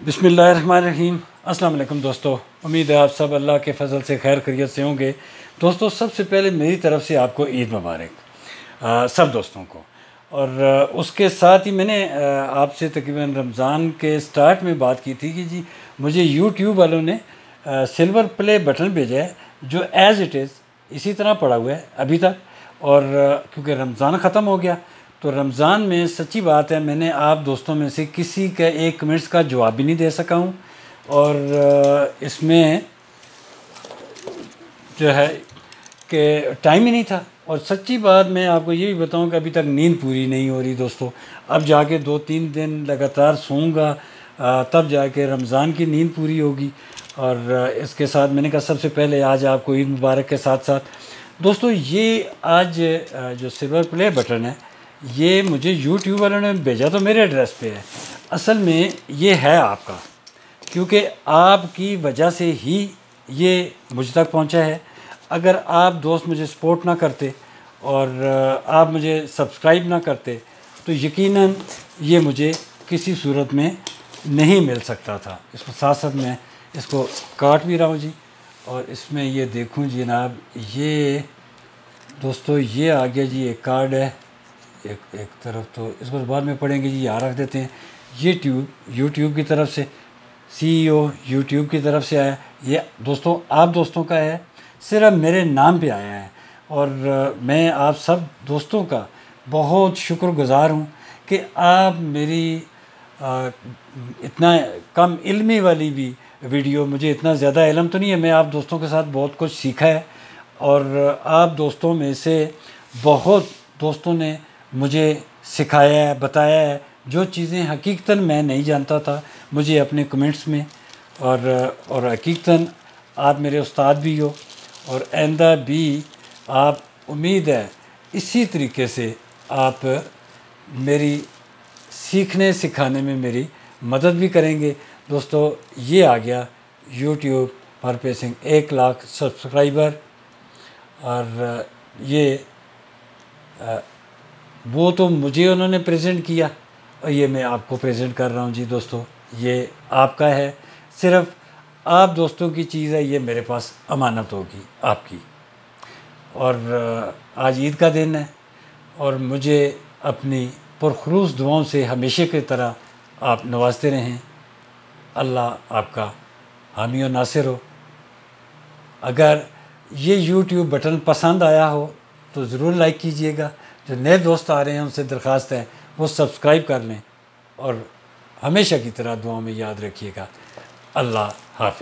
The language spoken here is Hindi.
बिसमीम अस्सलाम दोस्तों। उम्मीद है आप सब अल्लाह के फजल से खैर खरीत से होंगे। दोस्तों सबसे पहले मेरी तरफ़ से आपको ईद मुबारक सब दोस्तों को। और आ, उसके साथ ही मैंने आपसे तकरीबन रमज़ान के स्टार्ट में बात की थी कि जी मुझे यूट्यूब वालों ने आ, सिल्वर प्ले बटन भेजा है जो एज़ इट इज़ इसी तरह पड़ा हुआ है अभी तक। और क्योंकि रमज़ान ख़त्म हो गया तो रमज़ान में सच्ची बात है, मैंने आप दोस्तों में से किसी का एक कमेंट्स का जवाब भी नहीं दे सका हूँ। और इसमें जो है कि टाइम ही नहीं था। और सच्ची बात मैं आपको ये भी बताऊँ कि अभी तक नींद पूरी नहीं हो रही दोस्तों। अब जाके दो तीन दिन लगातार सोऊँगा तब जाके रमज़ान की नींद पूरी होगी। और इसके साथ मैंने कहा, सबसे पहले आज आपको ईद मुबारक के साथ साथ दोस्तों, ये आज जो सिल्वर प्ले बटन है ये मुझे यूट्यूब वालों ने भेजा तो मेरे एड्रेस पे है। असल में ये है आपका, क्योंकि आपकी वजह से ही ये मुझ तक पहुँचा है। अगर आप दोस्त मुझे सपोर्ट ना करते और आप मुझे सब्सक्राइब ना करते तो यकीनन ये मुझे किसी सूरत में नहीं मिल सकता था। इसको साथ साथ मैं इसको काट भी रहा हूँ जी, और इसमें ये देखूँ जनाब, ये दोस्तों ये आ गया जी, एक कार्ड है। एक एक तरफ़ तो इसको बाद में पढ़ेंगे जी यहाँ रख देते हैं। ये ट्यूब यूट्यूब की तरफ़ से सीईओ यूट्यूब की तरफ़ से आया। ये दोस्तों आप दोस्तों का है सिर्फ़ मेरे नाम पे आया है। और मैं आप सब दोस्तों का बहुत शुक्रगुज़ार हूँ कि आप मेरी आ, इतना कम इल्मी वाली भी वीडियो मुझे इतना ज़्यादा इलम तो नहीं है मैं आप दोस्तों के साथ बहुत कुछ सीखा है। और आप दोस्तों में से बहुत दोस्तों ने मुझे सिखाया है, बताया है, जो चीज़ें हकीकता मैं नहीं जानता था, मुझे अपने कमेंट्स में, और और हकीकता आप मेरे उस्ताद भी हो, और आइंदा भी आप उम्मीद है, इसी तरीके से आप मेरी सीखने, सिखाने में मेरी मदद भी करेंगे। दोस्तों, ये आ गया यूट्यूब पर पेसिंग एक लाख सब्सक्राइबर, और ये वो तो मुझे उन्होंने प्रेजेंट किया। और ये मैं आपको प्रेजेंट कर रहा हूँ जी दोस्तों। ये आपका है। सिर्फ़ आप दोस्तों की चीज़ है, ये मेरे पास अमानत होगी आपकी। और आज ईद का दिन है और मुझे अपनी पुरखलूस दुआओं से हमेशा की तरह आप नवाजते रहें। अल्लाह आपका हामी और नासिर हो। अगर ये यूट्यूब बटन पसंद आया हो तो ज़रूर लाइक कीजिएगा। जो नए दोस्त आ रहे हैं, उनसे दरख्वास्त है, वो सब्सक्राइब कर लें और हमेशा की तरह दुआ में याद रखिएगा। अल्लाह हाफि